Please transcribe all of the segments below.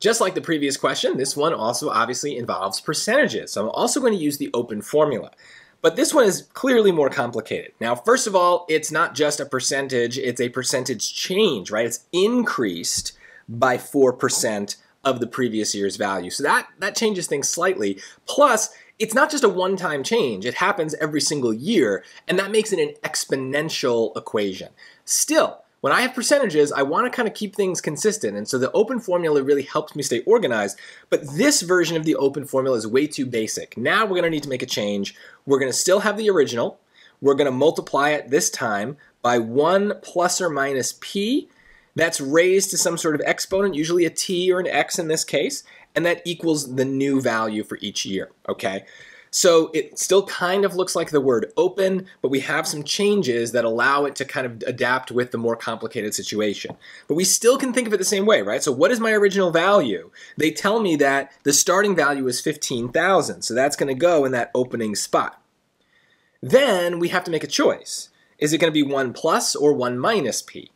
Just like the previous question, this one also obviously involves percentages. So I'm also going to use the open formula. But this one is clearly more complicated. Now, first of all, it's not just a percentage, it's a percentage change, right? It's increased by 4% of the previous year's value. So that, that changes things slightly. Plus, it's not just a one-time change, it happens every single year, and that makes it an exponential equation. Still, when I have percentages, I want to kind of keep things consistent, and so the open formula really helps me stay organized, but this version of the open formula is way too basic. Now we're going to need to make a change. We're going to still have the original. We're going to multiply it this time by 1 plus or minus p. That's raised to some sort of exponent, usually a t or an x in this case, and that equals the new value for each year, okay? So it still kind of looks like the word open, but we have some changes that allow it to kind of adapt with the more complicated situation. But we still can think of it the same way, right? So what is my original value? They tell me that the starting value is 15,000, so that's going to go in that opening spot. Then we have to make a choice. Is it going to be 1 plus or 1 minus p?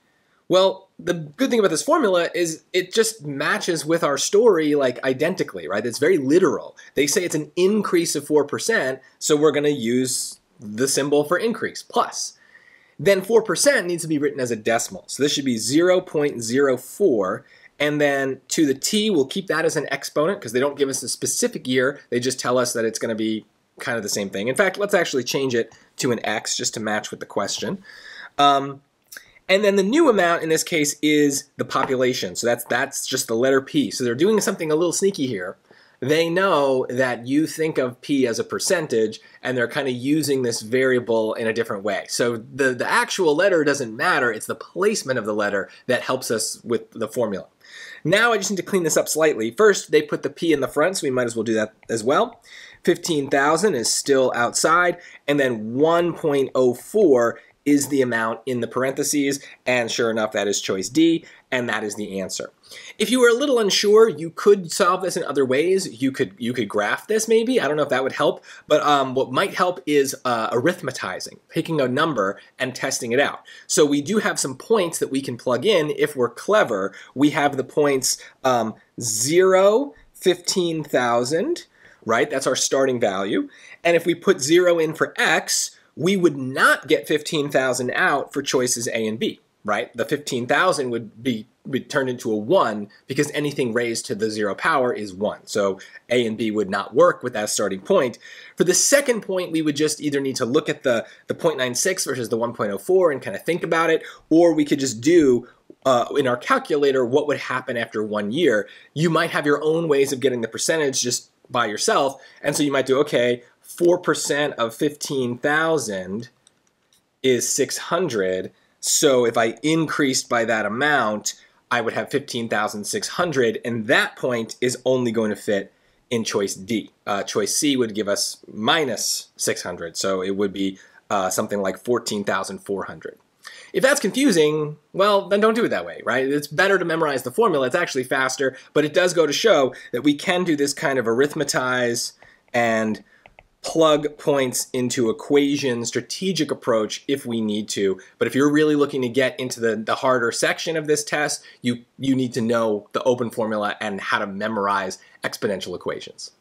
Well, the good thing about this formula is it just matches with our story like identically, right? It's very literal. They say it's an increase of 4%, so we're going to use the symbol for increase, plus. Then 4% needs to be written as a decimal. So this should be 0.04, and then to the t, we'll keep that as an exponent because they don't give us a specific year. They just tell us that it's going to be kind of the same thing. In fact, let's actually change it to an x just to match with the question. Um, and then the new amount in this case is the population. So that's that's just the letter P. So they're doing something a little sneaky here. They know that you think of P as a percentage and they're kind of using this variable in a different way. So the, the actual letter doesn't matter, it's the placement of the letter that helps us with the formula. Now I just need to clean this up slightly. First, they put the P in the front, so we might as well do that as well. 15,000 is still outside, and then 1.04 is the amount in the parentheses, and sure enough, that is choice D, and that is the answer. If you were a little unsure, you could solve this in other ways. You could you could graph this maybe. I don't know if that would help, but um, what might help is uh, arithmetizing, picking a number and testing it out. So we do have some points that we can plug in if we're clever. We have the points um, 0, 15,000, right? That's our starting value. And if we put 0 in for x, we would not get 15,000 out for choices A and B, right? The 15,000 would be would turn into a 1 because anything raised to the zero power is 1. So A and B would not work with that starting point. For the second point, we would just either need to look at the, the 0.96 versus the 1.04 and kind of think about it, or we could just do uh, in our calculator what would happen after one year. You might have your own ways of getting the percentage just by yourself, and so you might do, okay, 4% of 15,000 is 600. So if I increased by that amount, I would have 15,600, and that point is only going to fit in choice D. Uh, choice C would give us minus 600, so it would be uh, something like 14,400. If that's confusing, well, then don't do it that way, right? It's better to memorize the formula. It's actually faster, but it does go to show that we can do this kind of arithmetize and plug points into equation strategic approach if we need to. But if you're really looking to get into the, the harder section of this test, you, you need to know the open formula and how to memorize exponential equations.